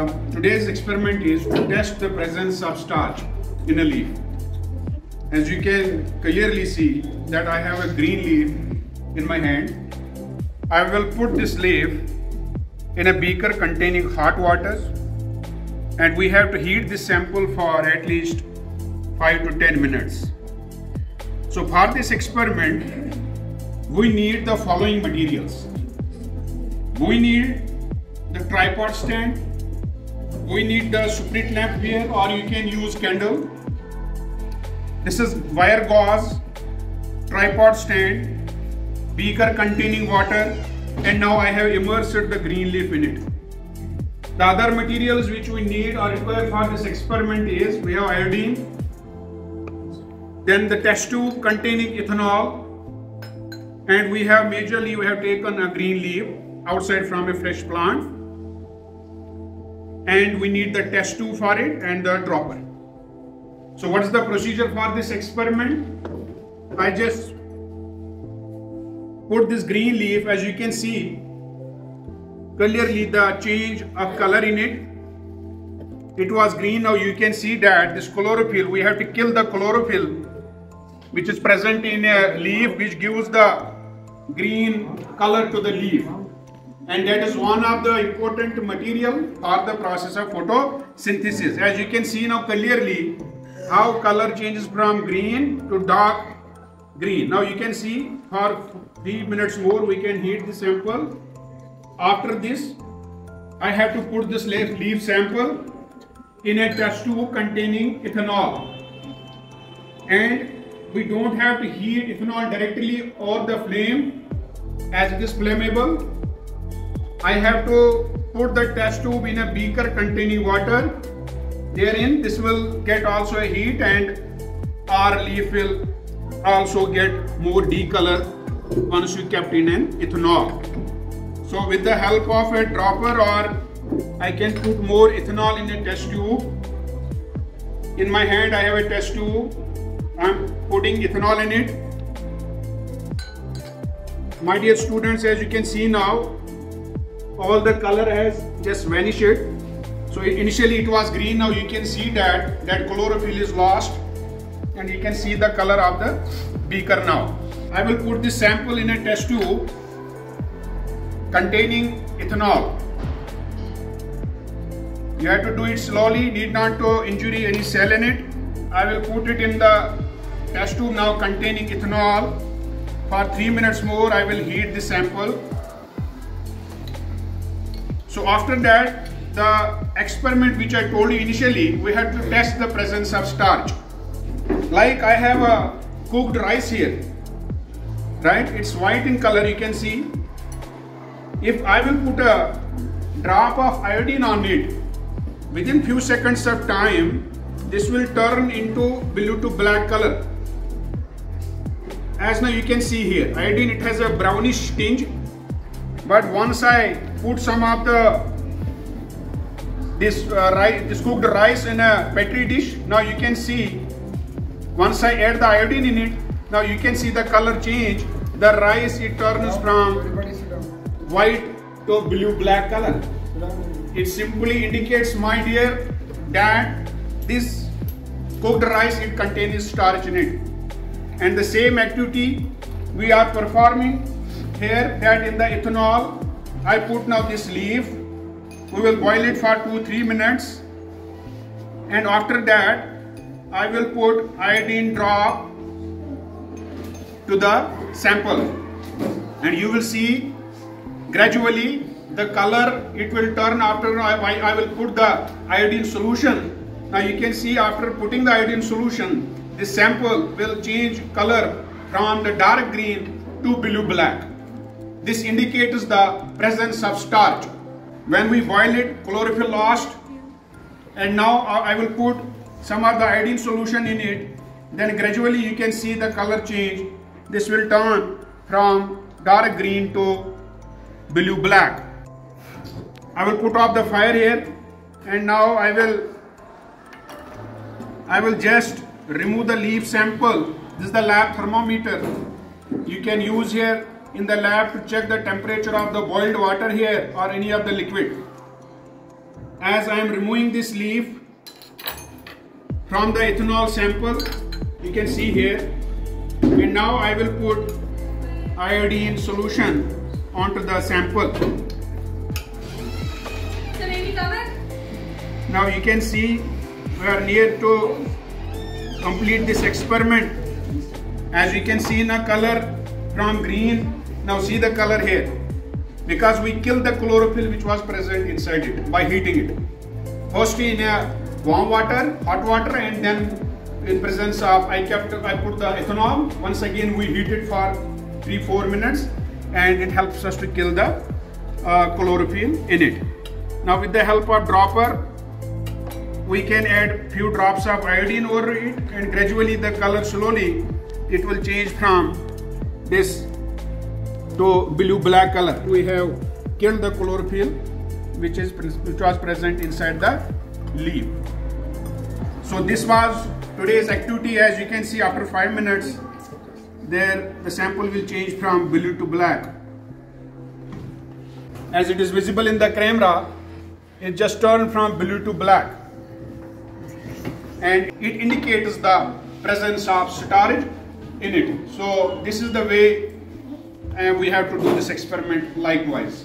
Uh, today's experiment is to test the presence of starch in a leaf. As you can clearly see that I have a green leaf in my hand. I will put this leaf in a beaker containing hot water and we have to heat this sample for at least 5 to 10 minutes. So for this experiment, we need the following materials. We need the tripod stand, we need the spirit lamp here or you can use candle. This is wire gauze, tripod stand, beaker containing water and now I have immersed the green leaf in it. The other materials which we need or require for this experiment is we have iodine, then the test tube containing ethanol and we have majorly we have taken a green leaf outside from a fresh plant and we need the test tube for it and the dropper. So what is the procedure for this experiment? I just put this green leaf as you can see clearly the change of color in it it was green now you can see that this chlorophyll we have to kill the chlorophyll which is present in a leaf which gives the green color to the leaf and that is one of the important material for the process of photosynthesis. As you can see now clearly how color changes from green to dark green. Now you can see for 3 minutes more we can heat the sample. After this I have to put this leaf sample in a test tube containing ethanol. And we don't have to heat ethanol directly or the flame as it is flammable. I have to put the test tube in a beaker containing water. Therein this will get also a heat and our leaf will also get more decolor once you kept in an ethanol. So with the help of a dropper or I can put more ethanol in a test tube. In my hand I have a test tube I'm putting ethanol in it. My dear students, as you can see now, all the color has just vanished. So initially it was green, now you can see that that chlorophyll is lost and you can see the color of the beaker now. I will put this sample in a test tube containing ethanol. You have to do it slowly, need not to injure any cell in it. I will put it in the test tube now containing ethanol. For 3 minutes more I will heat the sample. So after that the experiment which I told you initially we had to test the presence of starch. Like I have a cooked rice here. Right? It's white in color you can see. If I will put a drop of iodine on it within few seconds of time this will turn into blue to black color as now you can see here iodine it has a brownish tinge but once I put some of the this uh, rice this cooked rice in a petri dish now you can see once I add the iodine in it now you can see the color change. The rice it turns from white to blue black color. It simply indicates my dear that this cooked rice it contains starch in it. And the same activity we are performing here that in the ethanol. I put now this leaf. We will boil it for 2-3 minutes. And after that I will put iodine drop to the sample. And you will see gradually the color it will turn after I, I will put the iodine solution. Now you can see after putting the iodine solution this sample will change color from the dark green to blue black. This indicates the presence of starch. When we boil it, chlorophyll lost and now uh, I will put some of the iodine solution in it. Then gradually you can see the color change. This will turn from dark green to blue black. I will put off the fire here and now I will I will just remove the leaf sample. This is the lab thermometer. You can use here in the lab to check the temperature of the boiled water here or any of the liquid. as I am removing this leaf from the ethanol sample you can see here. And now I will put iodine solution onto the sample. Now you can see we are near to complete this experiment. As you can see in a color from green now see the color here. Because we killed the chlorophyll which was present inside it by heating it. First in a warm water hot water and then in presence of I kept I put the ethanol. Once again we heat it for 3-4 minutes and it helps us to kill the uh, chlorophyll in it. Now with the help of dropper we can add few drops of iodine over it and gradually the color slowly it will change from this to blue black color. We have killed the chlorophyll which is which was present inside the leaf. So this was today's activity. As you can see after five minutes there the sample will change from blue to black. As it is visible in the camera it just turned from blue to black. And it indicates the presence of starch in it. So this is the way and we have to do this experiment likewise